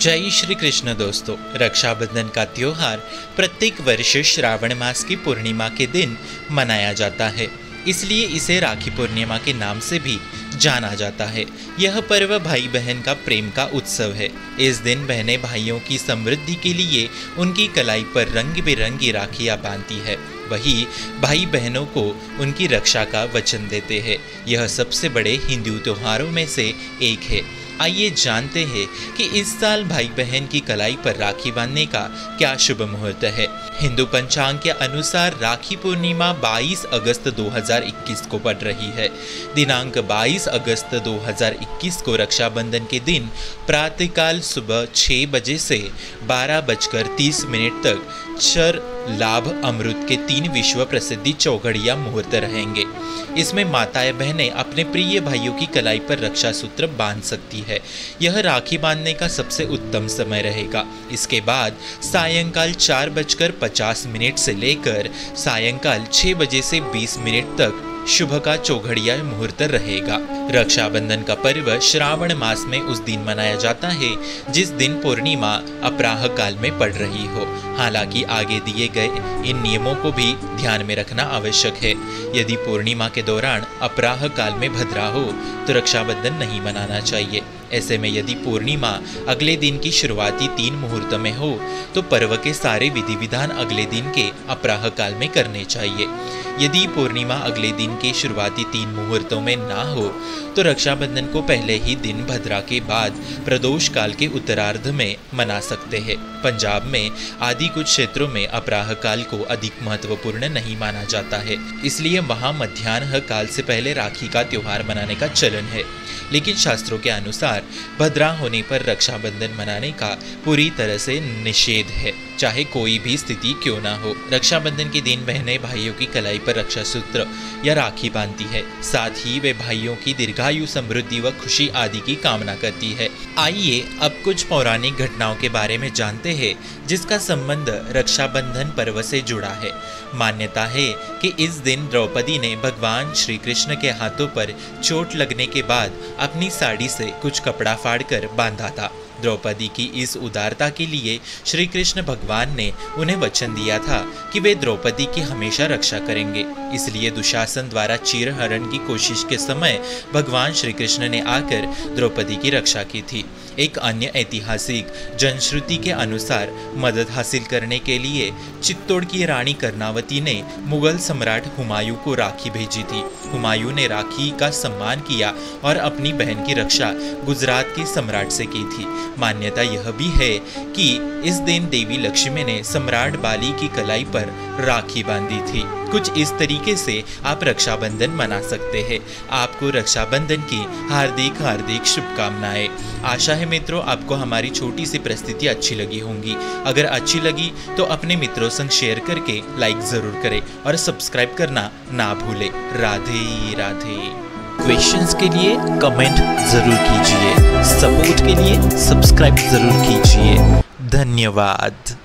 जय श्री कृष्ण दोस्तों, रक्षाबंधन का त्योहार प्रत्येक वर्ष श्रावण मास की पूर्णिमा के दिन मनाया जाता है। इसलिए इसे राखी पूर्णिमा के नाम से भी जाना जाता है। यह पर्व भाई बहन का प्रेम का उत्सव है। इस दिन बहनें भाइयों की समृद्धि के लिए उनकी कलाई पर रंग बिरंगी राखियाँ बांधती है। वही भाई बहनों को उनकी रक्षा का वचन देते हैं। यह सबसे बड़े हिंदू त्योहारों में से एक है। आइए जानते हैं कि इस साल भाई बहन की कलाई पर राखी बांधने का क्या शुभ मुहूर्त है। हिंदू पंचांग के अनुसार राखी पूर्णिमा 22 अगस्त 2021 को पड़ रही है। दिनांक 22 अगस्त 2021 को रक्षाबंधन के दिन प्रातःकाल सुबह 6 बजे से बारह बजकर तीस मिनट तक चर लाभ अमृत के तीन विश्व प्रसिद्धि चौघड़िया मुहूर्त रहेंगे। इसमें माताएँ बहनें अपने प्रिय भाइयों की कलाई पर रक्षा सूत्र बाँध सकती है। यह राखी बांधने का सबसे उत्तम समय रहेगा। इसके बाद सायंकाल चार बजकर पचास मिनट से लेकर सायंकाल छः बजे से बीस मिनट तक शुभ का चौघड़िया मुहूर्त रहेगा। रक्षाबंधन का पर्व श्रावण मास में उस दिन मनाया जाता है, जिस दिन पूर्णिमा अपराह काल में पड़ रही हो। हालाँकि आगे दिए गए इन नियमों को भी ध्यान में रखना आवश्यक है। यदि पूर्णिमा के दौरान अपराह काल में भद्रा हो तो रक्षाबंधन नहीं मनाना चाहिए। ऐसे में यदि पूर्णिमा अगले दिन की शुरुआती तीन मुहूर्त में हो तो पर्व के सारे विधि विधान अगले दिन के अपराह काल में करने चाहिए। यदि पूर्णिमा अगले दिन के शुरुआती तीन मुहूर्तों में ना हो तो रक्षाबंधन को पहले ही दिन भद्रा के बाद प्रदोष काल के उत्तरार्ध में मना सकते हैं। पंजाब में आदि कुछ क्षेत्रों में अपराह काल को अधिक महत्वपूर्ण नहीं माना जाता है। इसलिए वहाँ मध्यान्ह काल से पहले राखी का त्योहार मनाने का चलन है। लेकिन शास्त्रों के अनुसार भद्रा होने पर रक्षाबंधन मनाने का पूरी तरह से निषेध है। चाहे कोई भी स्थिति क्यों ना हो, रक्षाबंधन के दिन बहनें भाइयों की कलाई पर रक्षा सूत्र या राखी बांधती है। साथ ही वे भाइयों की दीर्घायु, समृद्धि व खुशी आदि की कामना करती है। आइए अब कुछ पौराणिक घटनाओं के बारे में जानते हैं, जिसका संबंध रक्षाबंधन पर्व से जुड़ा है। मान्यता है कि इस दिन द्रौपदी ने भगवान श्री कृष्ण के हाथों पर चोट लगने के बाद अपनी साड़ी से कुछ कपड़ा फाड़कर बांधा था। द्रौपदी की इस उदारता के लिए श्री कृष्ण भगवान ने उन्हें वचन दिया था कि वे द्रौपदी की हमेशा रक्षा करेंगे। इसलिए दुशासन द्वारा चीरहरण की कोशिश के समय भगवान श्री कृष्ण ने आकर द्रौपदी की रक्षा की थी। एक अन्य ऐतिहासिक जनश्रुति के अनुसार मदद हासिल करने के लिए चित्तौड़ की रानी कर्णावती ने मुगल सम्राट हुमायूं को राखी भेजी थी। हुमायूं ने राखी का सम्मान किया और अपनी बहन की रक्षा गुजरात के सम्राट से की थी। मान्यता यह भी है कि इस दिन देवी लक्ष्मी ने सम्राट बाली की कलाई पर राखी बांधी थी। कुछ इस तरीके से आप रक्षाबंधन मना सकते हैं। आपको रक्षाबंधन की हार्दिक हार्दिक शुभकामनाएँ। आशा है मित्रों, आपको हमारी छोटी सी परिस्थिति अच्छी लगी होंगी। अगर अच्छी लगी तो अपने मित्रों संग शेयर करके लाइक ज़रूर करें और सब्सक्राइब करना ना भूलें। राधे राधे। क्वेश्चंस के लिए कमेंट ज़रूर कीजिए। सपोर्ट के लिए सब्सक्राइब ज़रूर कीजिए। धन्यवाद।